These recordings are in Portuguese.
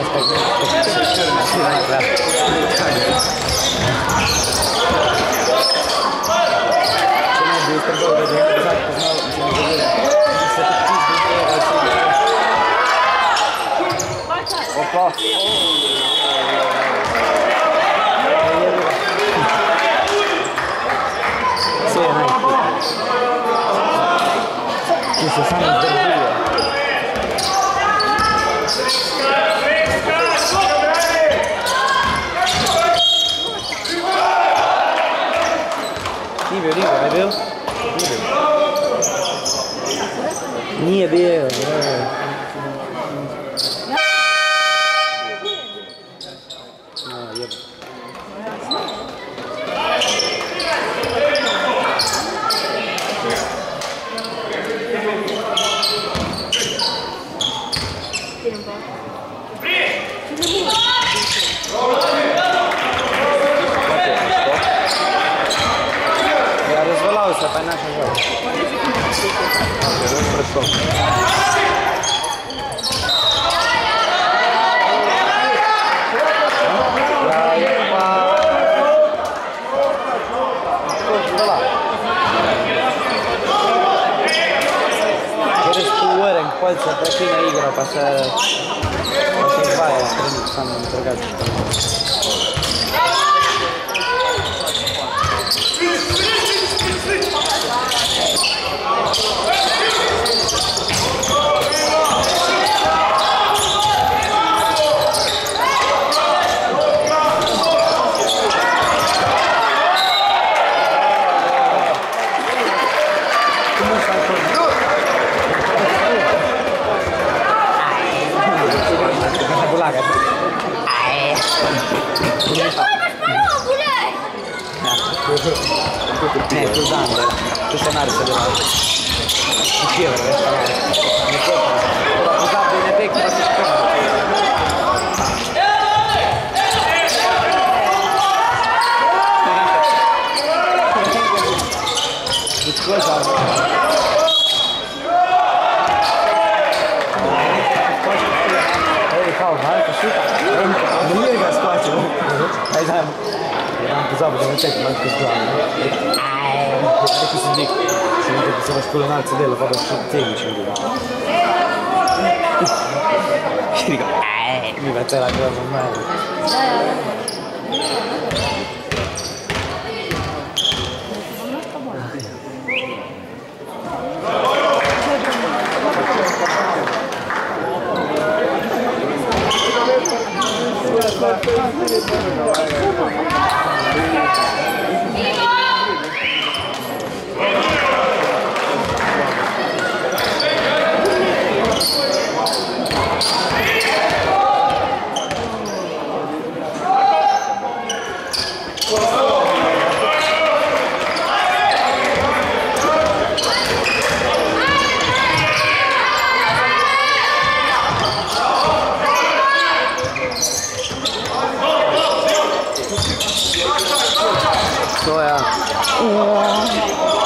aspeknya 你也别。嗯 Francisco. Thank you. Sam drugačije. Bulaga. Eh, tu dando, tu sei Chiudere, però guardate le tecniche si spengono. Scusa. Hij zei, ja, het op, ik heb een tekst, maar ik heb het wel. een dit is dik. che se la scuola in alza della fa per 16 eh, mi faccio la cosa normale 对啊。哇。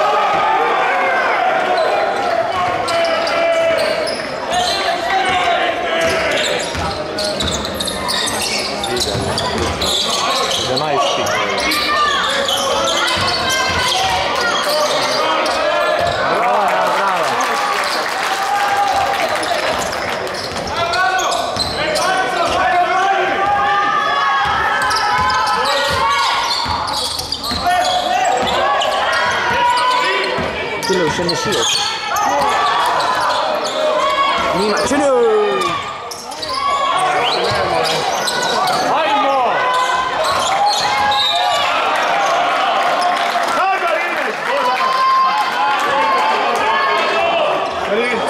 その死を2枚終了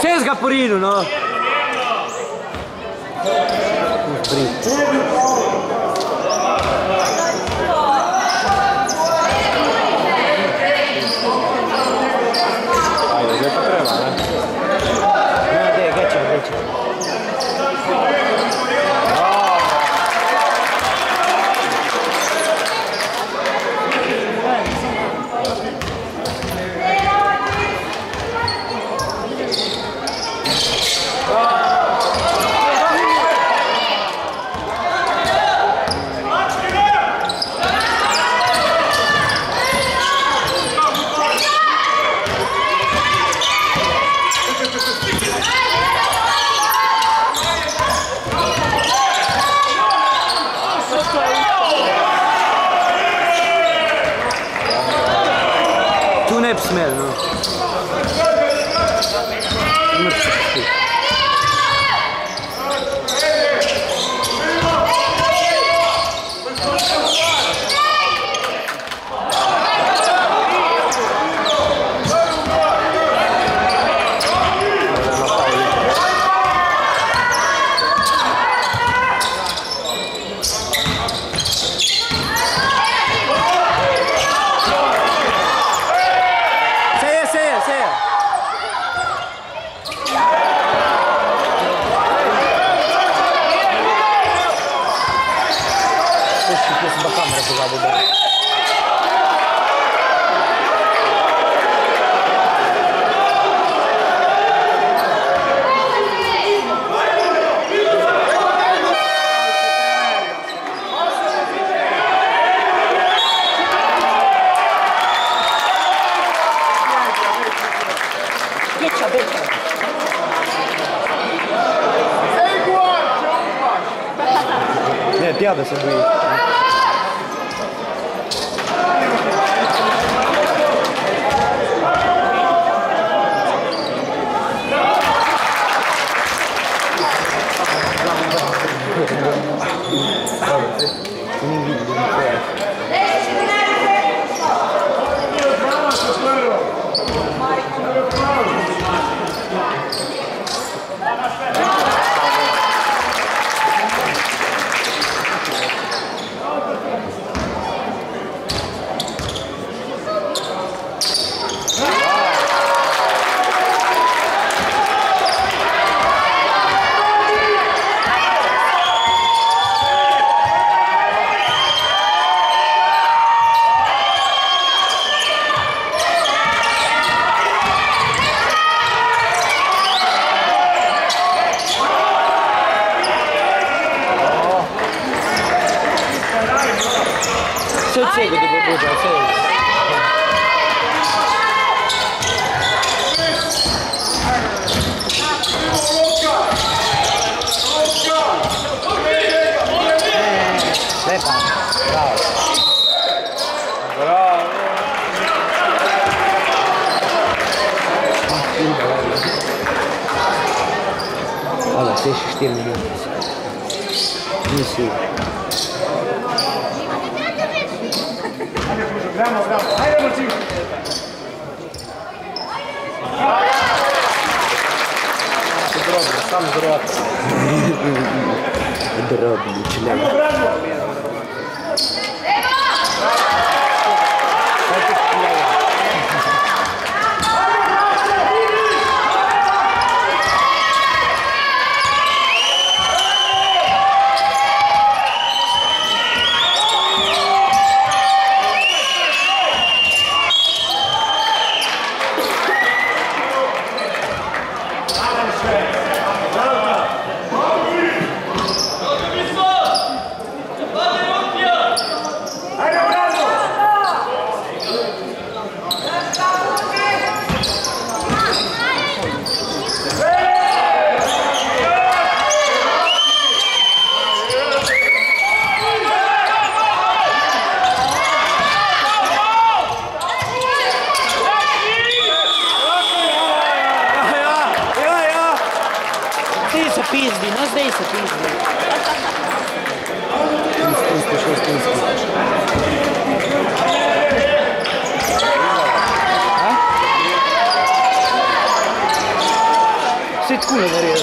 Sei sgappolino, no? Yeah, this is me. Voilà, c'est terminé. Ici. Bravo, bravo. Allez, mon Дробно, сам дробно. Дробный член. Honor Train. Kuna, Maria.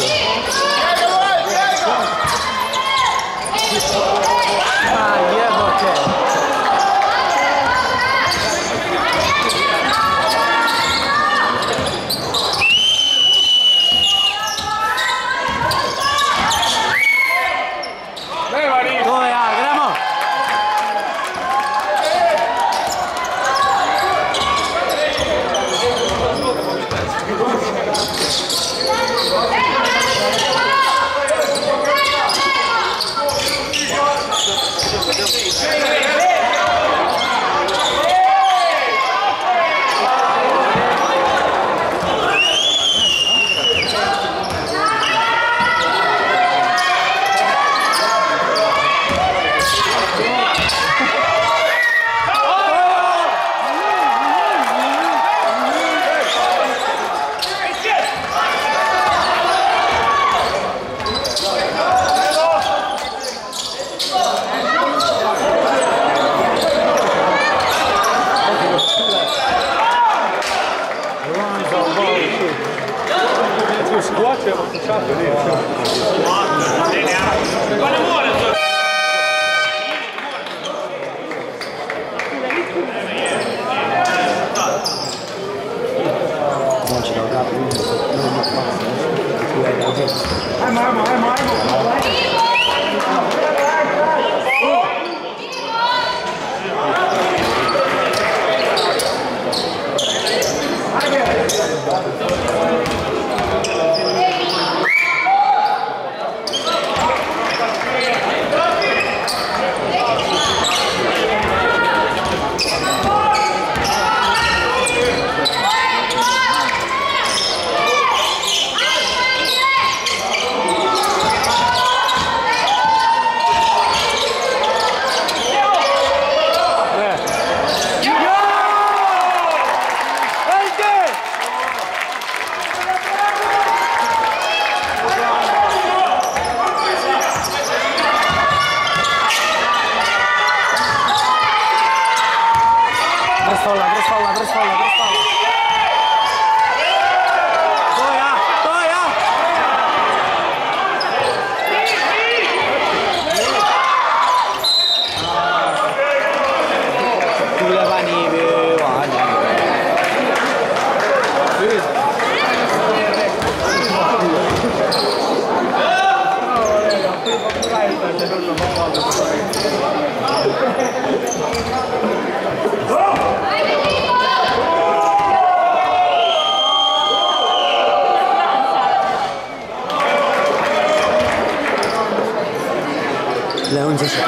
أما أما La once se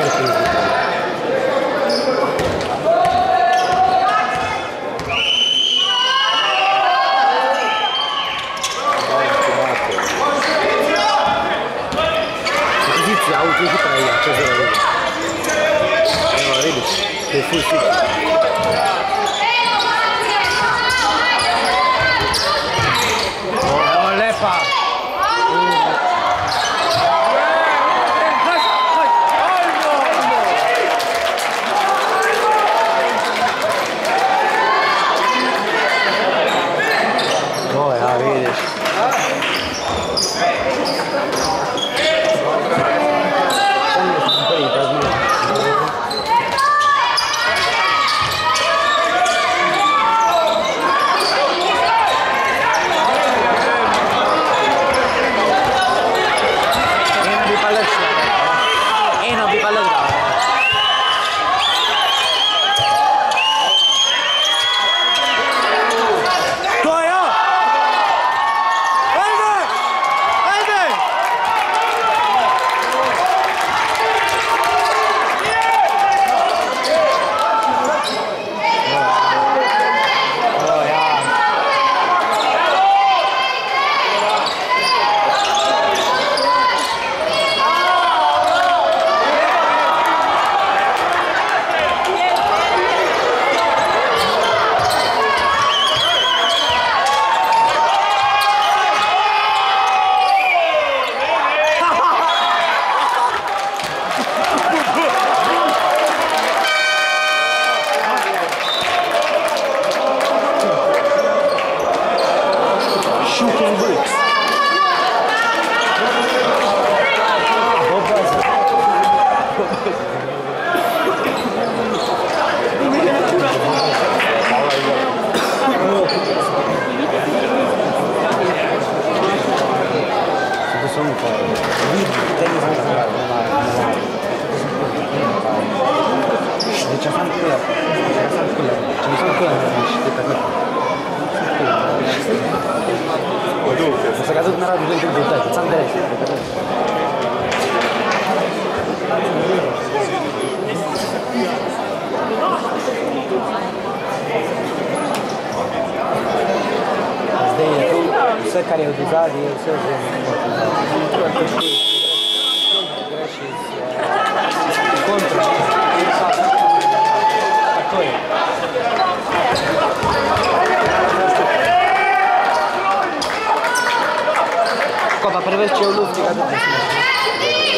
Copa, preveć će u lufti kada ti smiješ.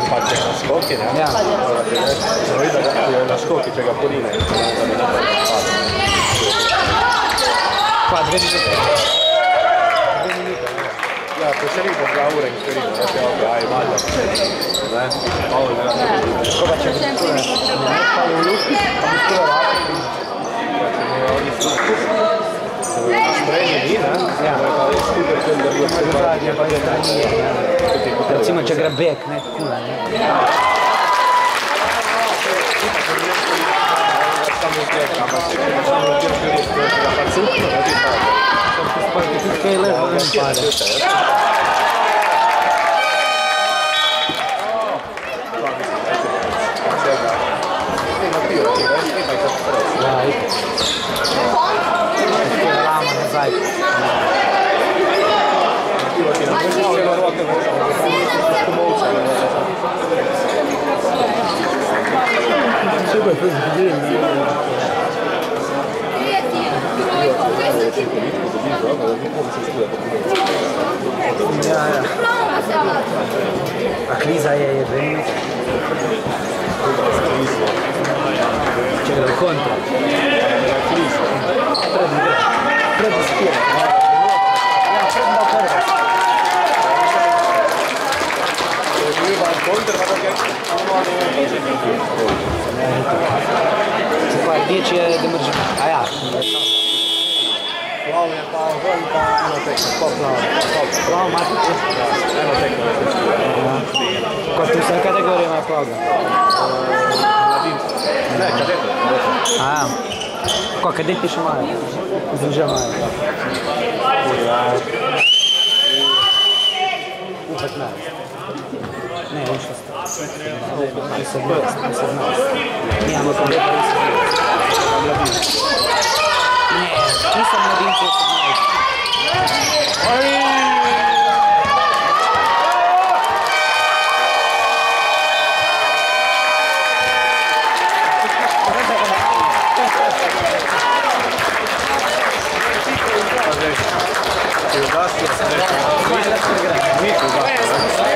sbaglia la scocchi ne ha sono io da la scocchi c'è capolina qua vedi che ja, preferito Laura in periodo, la stiamo dai, vada. Eh? Oh, grazie. Come c'è? Fa un look, ancora skuter koji da bi se Zadnje, pa je stranije. Recimo će grabek, ne kula, ne? Samo C'era il conto. Tre di tre. Tre di schiena. Se pa rdeč je, da mrži. A ja. Plav je pa ven, pa eno tekmo. Pa plav. Plav ima tudi. Eno tekmo. Ko tu vse kategorije ima plavga. Ne, kadetno. A ja. Ko kadeti še imajo? I Yeah, I'm a computer. I love you. Yeah, he's a loving person. Gracias.